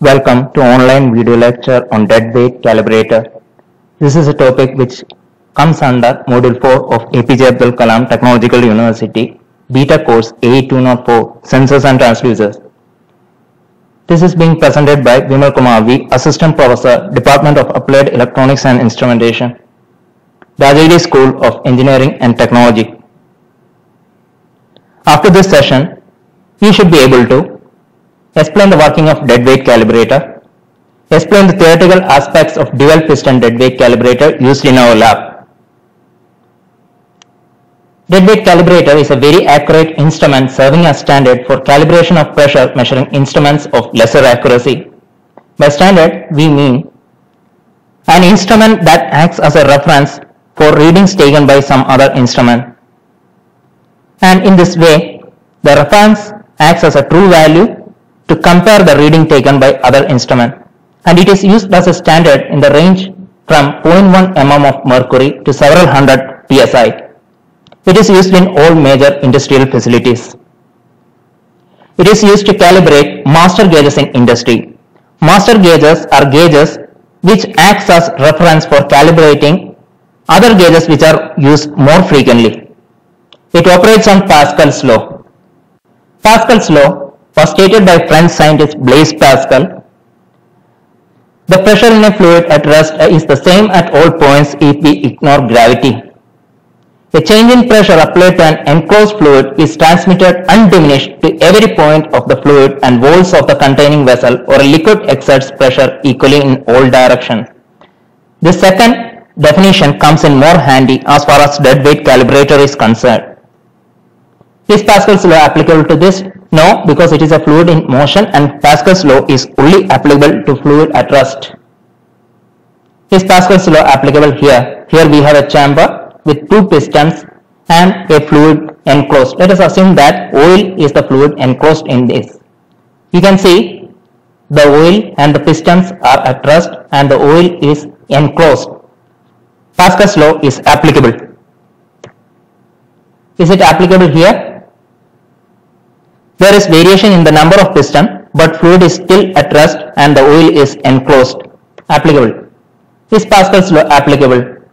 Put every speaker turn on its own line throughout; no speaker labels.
Welcome to online video lecture on dead weight calibrator. This is a topic which comes under Module 4 of APJ Abdul Kalam Technological University, B.Tech course A204, Sensors and Transducers. This is being presented by Vimal Kumar V, Assistant Professor, Department of Applied Electronics and Instrumentation, Rajagiri School of Engineering and Technology. After this session, you should be able to explain the working of deadweight calibrator, explain the theoretical aspects of dual piston deadweight calibrator used in our lab. Deadweight calibrator is a very accurate instrument serving as standard for calibration of pressure measuring instruments of lesser accuracy. By standard, we mean an instrument that acts as a reference for readings taken by some other instrument. And in this way, the reference acts as a true value to compare the reading taken by other instrument and it is used as a standard in the range from 0.1 mm of mercury to several hundred psi. It is used in all major industrial facilities. It is used to calibrate master gauges in industry. Master gauges are gauges which acts as reference for calibrating other gauges which are used more frequently. It operates on Pascal's law. Pascal's law was stated by French scientist Blaise Pascal. The pressure in a fluid at rest is the same at all points if we ignore gravity. A change in pressure applied to an enclosed fluid is transmitted undiminished to every point of the fluid and walls of the containing vessel or a liquid exerts pressure equally in all directions. The second definition comes in more handy as far as dead weight calibrator is concerned. Is Pascal's law applicable to this? No, because it is a fluid in motion and Pascal's law is only applicable to fluid at rest. Is Pascal's law applicable here? Here we have a chamber with two pistons and a fluid enclosed. Let us assume that oil is the fluid enclosed in this. You can see the oil and the pistons are at rest and the oil is enclosed. Pascal's law is applicable. Is it applicable here? There is variation in the number of piston, but fluid is still at rest and the oil is enclosed. Applicable. Is Pascal's law applicable?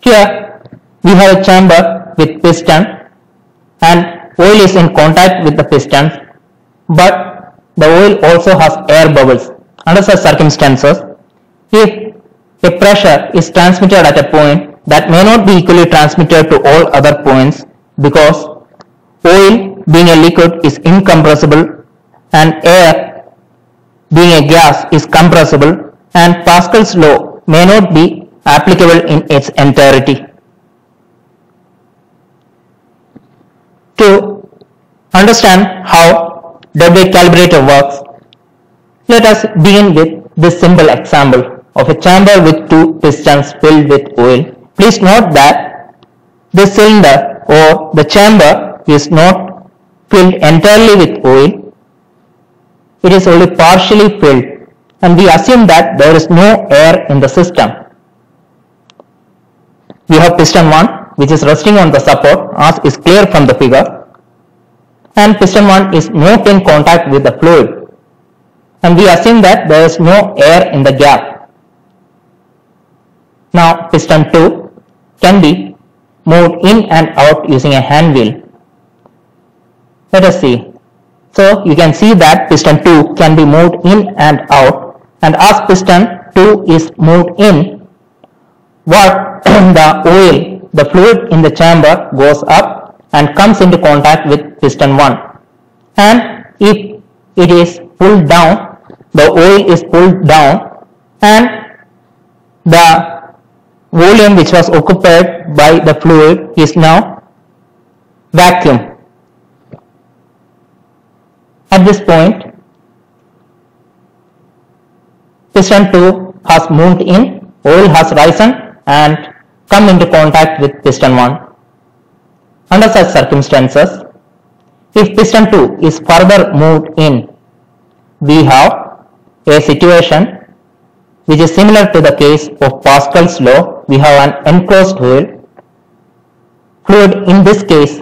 Here we have a chamber with piston and oil is in contact with the pistons, but the oil also has air bubbles. Under such circumstances, if a pressure is transmitted at a point that may not be equally transmitted to all other points because oil being a liquid is incompressible and air being a gas is compressible and Pascal's law may not be applicable in its entirety. To understand how deadweight calibrator works, let us begin with this simple example of a chamber with two pistons filled with oil. Please note that the cylinder or the chamber is not filled entirely with oil. It is only partially filled and we assume that there is no air in the system. We have piston 1 which is resting on the support as is clear from the figure and piston 1 is not in contact with the fluid and we assume that there is no air in the gap. Now piston 2 can be moved in and out using a hand wheel let us see. So you can see that piston 2 can be moved in and out and as piston 2 is moved in, what the oil, the fluid in the chamber goes up and comes into contact with piston 1 and if it is pulled down, the oil is pulled down and the volume which was occupied by the fluid is now vacuum at this point, piston 2 has moved in, oil has risen and come into contact with piston 1. Under such circumstances, if piston 2 is further moved in, we have a situation which is similar to the case of Pascal's law. We have an enclosed oil. Fluid in this case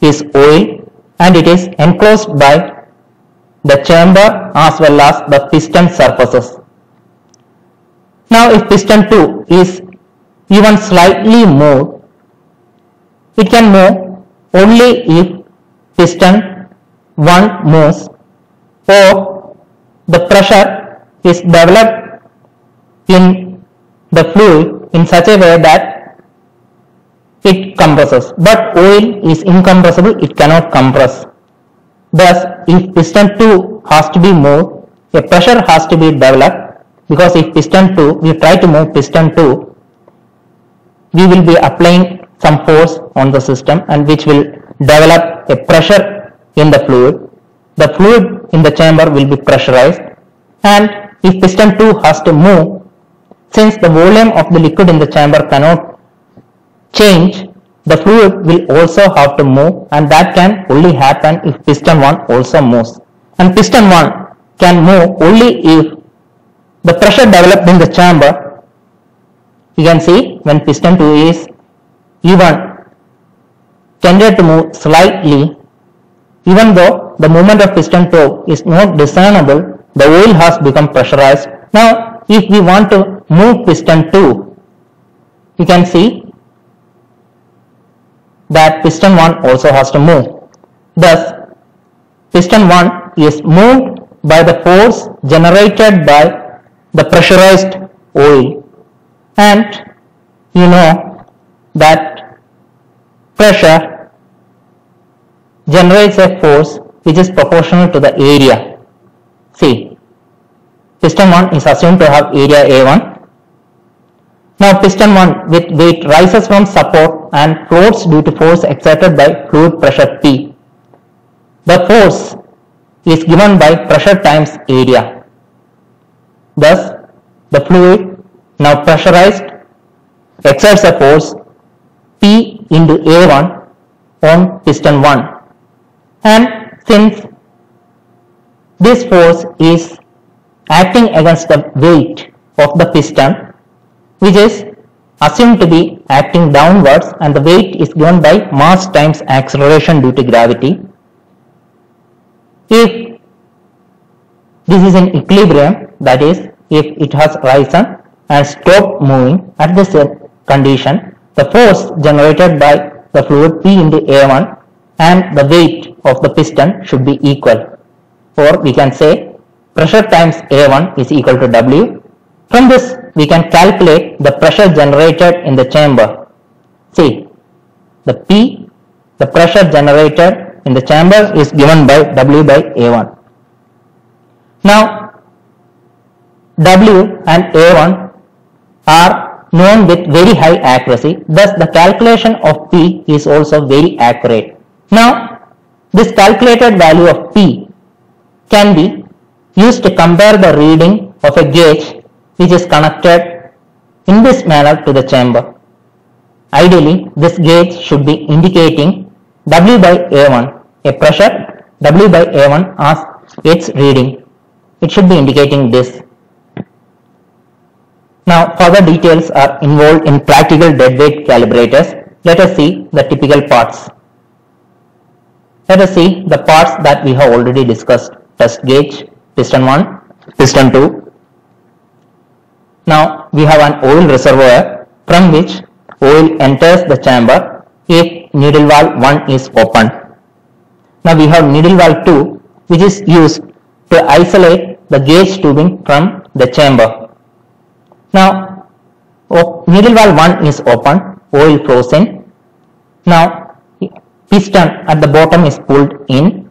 is oil and it is enclosed by the chamber as well as the piston surfaces. Now if piston 2 is even slightly moved, it can move only if piston 1 moves or the pressure is developed in the fluid in such a way that it compresses. But oil is incompressible, it cannot compress. Thus, if piston 2 has to be moved, a pressure has to be developed because if piston 2, we try to move piston 2, we will be applying some force on the system and which will develop a pressure in the fluid. The fluid in the chamber will be pressurized and if piston 2 has to move, since the volume of the liquid in the chamber cannot change, the fluid will also have to move and that can only happen if piston 1 also moves. And piston 1 can move only if the pressure developed in the chamber, you can see when piston 2 is even tended to move slightly, even though the movement of piston 2 is not discernible, the oil has become pressurized. Now, if we want to move piston 2, you can see that piston 1 also has to move. Thus, piston 1 is moved by the force generated by the pressurized oil and you know that pressure generates a force which is proportional to the area. See, piston 1 is assumed to have area A1 now piston 1 with weight rises from support and floats due to force exerted by fluid pressure P. The force is given by pressure times area. Thus, the fluid now pressurized exerts a force P into A1 on piston 1 and since this force is acting against the weight of the piston which is assumed to be acting downwards and the weight is given by mass times acceleration due to gravity. If this is in equilibrium, that is, if it has risen and stopped moving at this condition, the force generated by the fluid P into A1 and the weight of the piston should be equal. Or we can say pressure times A1 is equal to W. From this we can calculate the pressure generated in the chamber. See, the P, the pressure generated in the chamber is given by W by A1. Now, W and A1 are known with very high accuracy, thus the calculation of P is also very accurate. Now, this calculated value of P can be used to compare the reading of a gauge which is connected in this manner to the chamber. Ideally, this gauge should be indicating W by A1, a pressure W by A1 as its reading. It should be indicating this. Now, further details are involved in practical deadweight calibrators. Let us see the typical parts. Let us see the parts that we have already discussed. Test gauge, piston 1, piston 2, now we have an oil reservoir from which oil enters the chamber if needle valve 1 is open. Now we have needle valve 2 which is used to isolate the gauge tubing from the chamber. Now needle valve 1 is open, oil flows in. Now piston at the bottom is pulled in,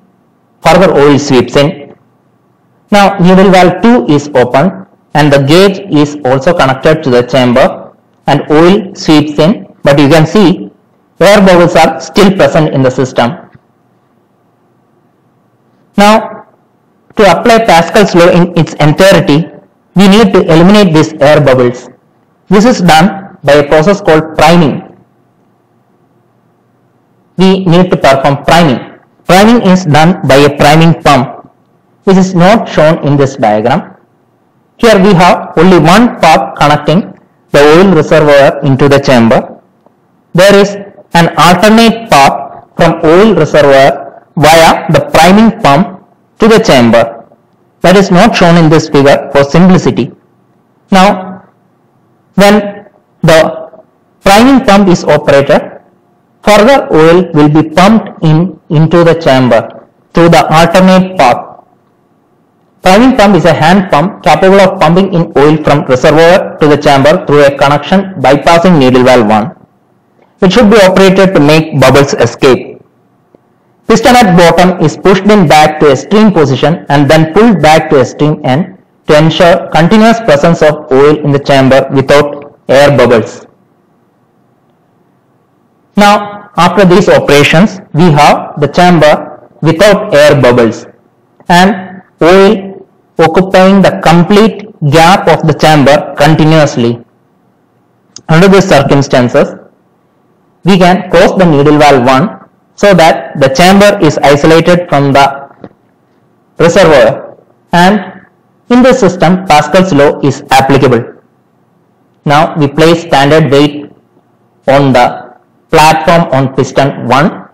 further oil sweeps in. Now needle valve 2 is open, and the gauge is also connected to the chamber and oil sweeps in but you can see air bubbles are still present in the system. Now to apply Pascal's law in its entirety we need to eliminate these air bubbles. This is done by a process called priming. We need to perform priming. Priming is done by a priming pump which is not shown in this diagram here we have only one path connecting the oil reservoir into the chamber. There is an alternate path from oil reservoir via the priming pump to the chamber that is not shown in this figure for simplicity. Now when the priming pump is operated further oil will be pumped in into the chamber through the alternate path. Priming pump is a hand pump capable of pumping in oil from reservoir to the chamber through a connection bypassing needle valve 1. It should be operated to make bubbles escape. Piston at bottom is pushed in back to a stream position and then pulled back to a stream end to ensure continuous presence of oil in the chamber without air bubbles. Now after these operations we have the chamber without air bubbles and oil occupying the complete gap of the chamber continuously. Under these circumstances we can close the needle valve 1 so that the chamber is isolated from the reservoir and in this system Pascal's law is applicable. Now we place standard weight on the platform on piston 1.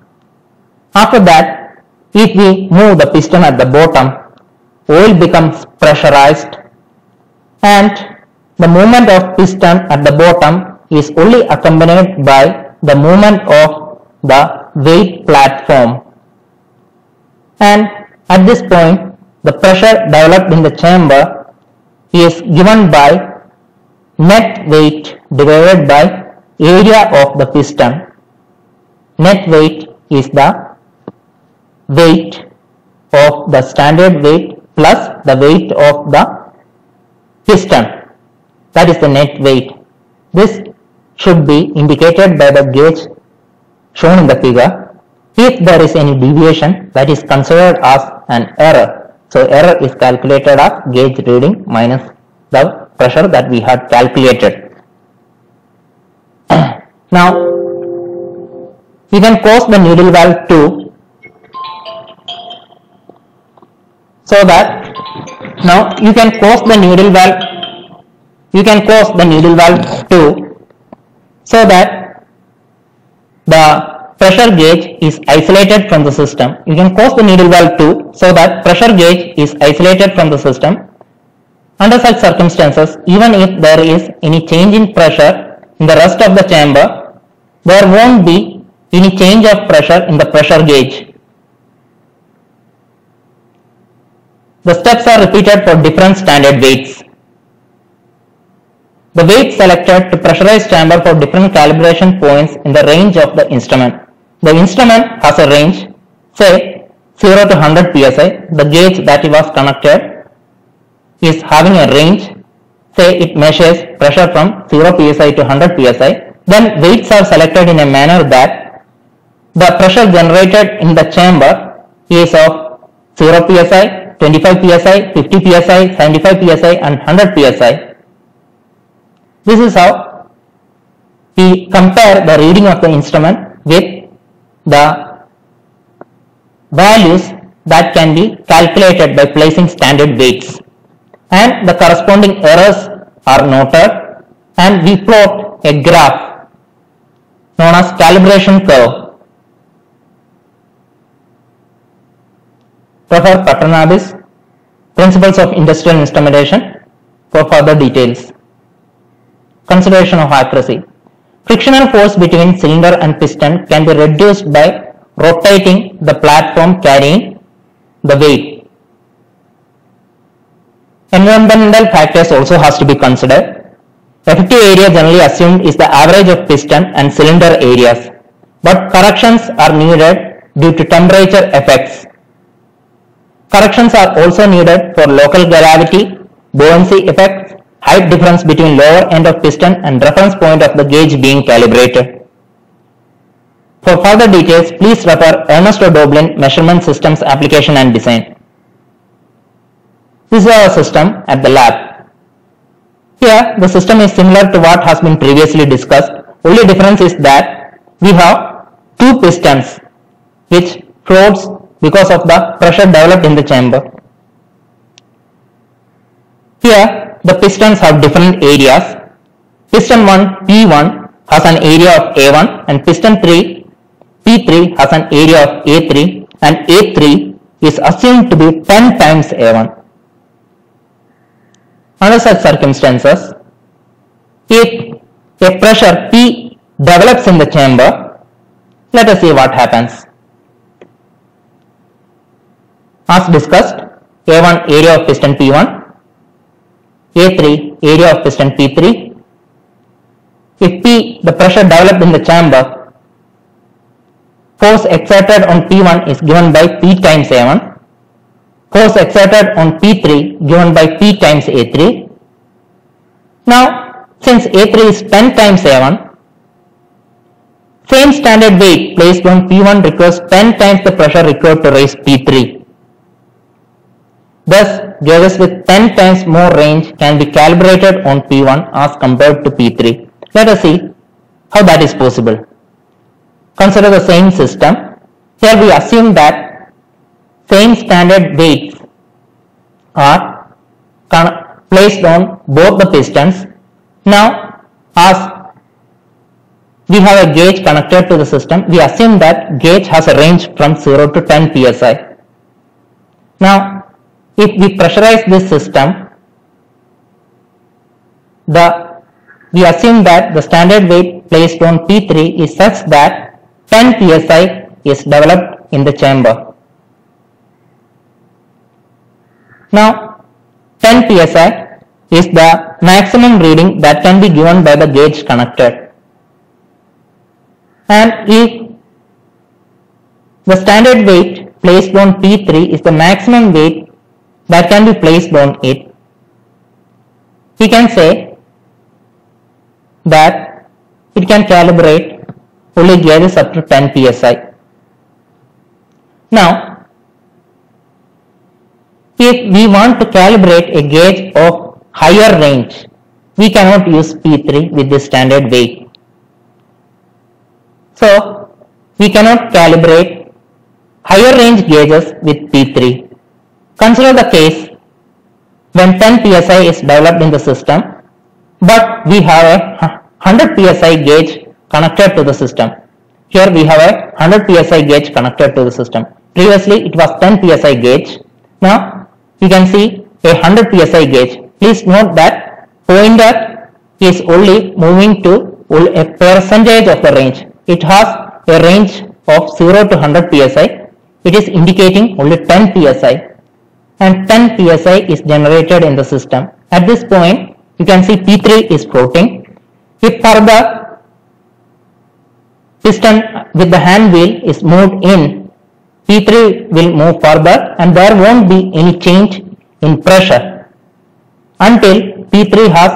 After that if we move the piston at the bottom oil becomes pressurized and the movement of piston at the bottom is only accompanied by the movement of the weight platform and at this point the pressure developed in the chamber is given by net weight divided by area of the piston. Net weight is the weight of the standard weight plus the weight of the piston that is the net weight. This should be indicated by the gauge shown in the figure. If there is any deviation that is considered as an error. So error is calculated as gauge reading minus the pressure that we had calculated. now we can close the needle valve 2 so that now you can close the needle valve you can close the needle valve two so that the pressure gauge is isolated from the system. You can close the needle valve two so that pressure gauge is isolated from the system. Under such circumstances, even if there is any change in pressure in the rest of the chamber, there won't be any change of pressure in the pressure gauge. The steps are repeated for different standard weights. The weight selected to pressurize chamber for different calibration points in the range of the instrument. The instrument has a range, say 0 to 100 psi. The gauge that was connected is having a range, say it measures pressure from 0 psi to 100 psi. Then weights are selected in a manner that the pressure generated in the chamber is of 0 psi, 25 psi, 50 psi, 75 psi and 100 psi. This is how we compare the reading of the instrument with the values that can be calculated by placing standard weights and the corresponding errors are noted and we plot a graph known as calibration curve. Refer Patranabis, Principles of Industrial Instrumentation for further details. Consideration of accuracy. Frictional force between cylinder and piston can be reduced by rotating the platform carrying the weight. Environmental factors also has to be considered. Effective area generally assumed is the average of piston and cylinder areas, but corrections are needed due to temperature effects. Corrections are also needed for local gravity, buoyancy effects, height difference between lower end of piston and reference point of the gauge being calibrated. For further details, please refer Ernesto Doebelin Measurement Systems Application and Design. This is our system at the lab. Here, the system is similar to what has been previously discussed. Only difference is that we have two pistons which floats because of the pressure developed in the chamber. Here, the pistons have different areas. Piston 1 P1 has an area of A1 and piston 3 P3 has an area of A3 and A3 is assumed to be 10 times A1. Under such circumstances, if a pressure P develops in the chamber, let us see what happens. As discussed, A1 area of piston P1, A3 area of piston P3. If P the pressure developed in the chamber, force exerted on P1 is given by P times A1, force exerted on P3 given by P times A3. Now, since A3 is 10 times A1, same standard weight placed on P1 requires 10 times the pressure required to raise P3. Thus, gauges with 10 times more range can be calibrated on P1 as compared to P3. Let us see how that is possible. Consider the same system. Here we assume that same standard weights are placed on both the pistons. Now, as we have a gauge connected to the system, we assume that gauge has a range from 0 to 10 psi. Now, if we pressurize this system, the we assume that the standard weight placed on P3 is such that 10 psi is developed in the chamber. Now 10 psi is the maximum reading that can be given by the gauge connected. And if the standard weight placed on P3 is the maximum weight that can be placed on it. We can say that it can calibrate only gauges up to 10 psi. Now, if we want to calibrate a gauge of higher range, we cannot use P3 with the standard weight. So, we cannot calibrate higher range gauges with P3. Consider the case when 10 psi is developed in the system but we have a 100 psi gauge connected to the system. Here we have a 100 psi gauge connected to the system. Previously it was 10 psi gauge. Now you can see a 100 psi gauge. Please note that pointer is only moving to a percentage of the range. It has a range of 0 to 100 psi. It is indicating only 10 psi and 10 psi is generated in the system. At this point, you can see P3 is floating. If further piston with the hand wheel is moved in, P3 will move further and there won't be any change in pressure until P3 has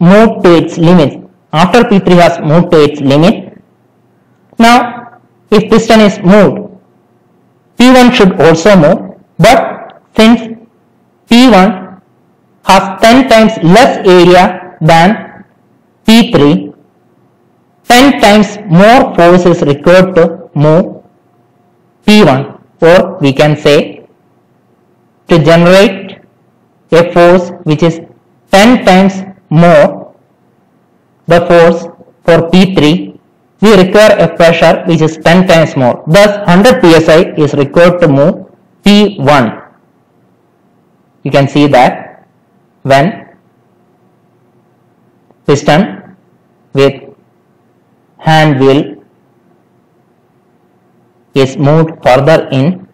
moved to its limit. After P3 has moved to its limit, now if piston is moved, P1 should also move but since P1 has 10 times less area than P3, 10 times more force is required to move P1 or we can say to generate a force which is 10 times more the force for P3 we require a pressure which is 10 times more. Thus 100 psi is required to move P1 you can see that when piston with hand wheel is moved further in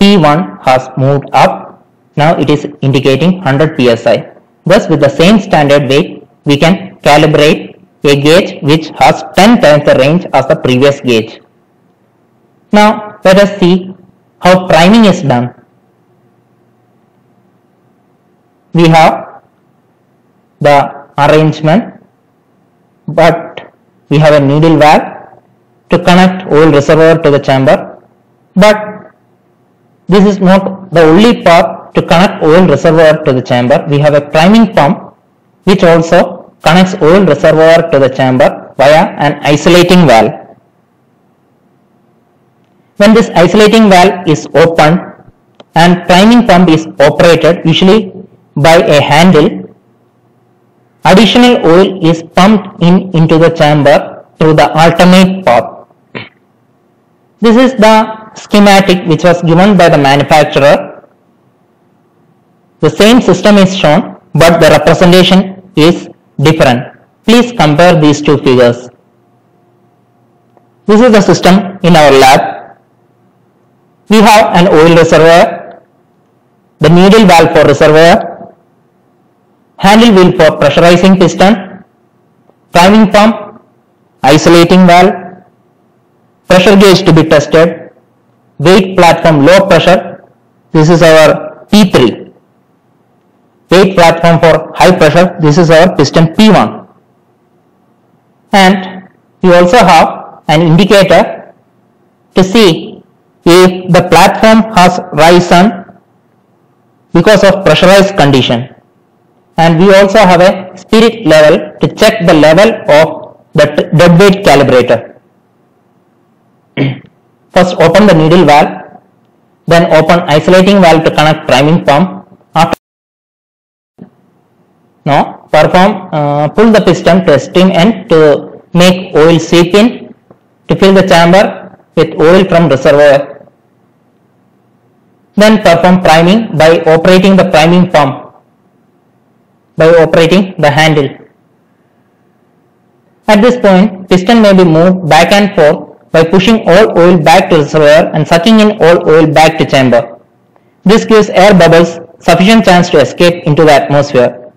P1 has moved up. Now it is indicating 100 psi thus with the same standard weight we can calibrate a gauge which has 10 times the range as the previous gauge. Now let us see how priming is done we have the arrangement but we have a needle valve to connect oil reservoir to the chamber. But this is not the only part to connect oil reservoir to the chamber. We have a priming pump which also connects oil reservoir to the chamber via an isolating valve. When this isolating valve is opened and priming pump is operated usually by a handle, additional oil is pumped in into the chamber through the alternate path. This is the schematic which was given by the manufacturer. The same system is shown but the representation is different. Please compare these two figures. This is the system in our lab. We have an oil reservoir, the needle valve for reservoir, handle wheel for pressurizing piston, priming pump, isolating valve, pressure gauge to be tested, weight platform low pressure, this is our P3. Weight platform for high pressure, this is our piston P1. And we also have an indicator to see if the platform has risen because of pressurized condition. And we also have a spirit level to check the level of the dead weight calibrator. First open the needle valve, then open isolating valve to connect priming pump. After now perform uh, pull the piston to steam end to make oil seep in to fill the chamber with oil from reservoir. Then perform priming by operating the priming pump by operating the handle. At this point, piston may be moved back and forth by pushing all oil back to reservoir and sucking in all oil back to chamber. This gives air bubbles sufficient chance to escape into the atmosphere.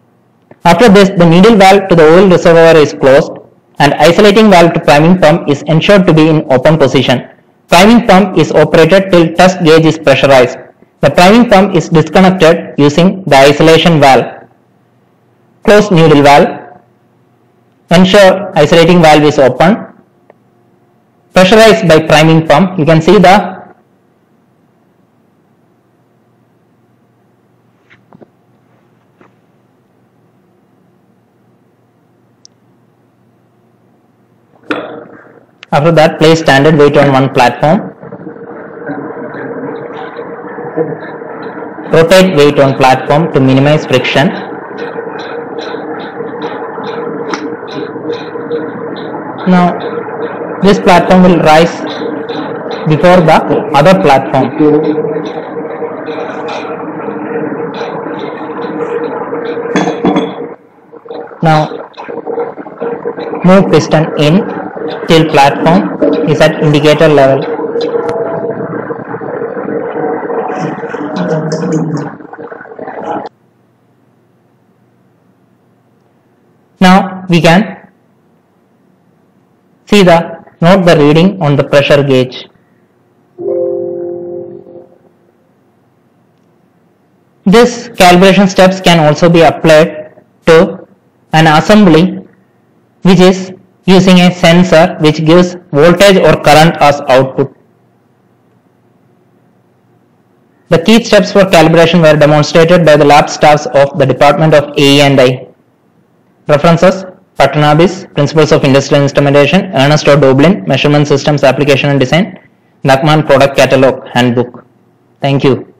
After this, the needle valve to the oil reservoir is closed and isolating valve to priming pump is ensured to be in open position. Priming pump is operated till test gauge is pressurized. The priming pump is disconnected using the isolation valve. Close needle valve. Ensure isolating valve is open. Pressurized by priming pump. You can see the after that place standard weight on one platform. Rotate weight on platform to minimize friction now this platform will rise before the other platform. Now move piston in till platform is at indicator level. Now we can see the Note the reading on the pressure gauge. This calibration steps can also be applied to an assembly which is using a sensor which gives voltage or current as output. The key steps for calibration were demonstrated by the lab staffs of the Department of AE&I. References Patranabis, Principles of Industrial Instrumentation, Ernesto Doebelin, Measurement Systems Application and Design, Nagman Product Catalog Handbook. Thank you.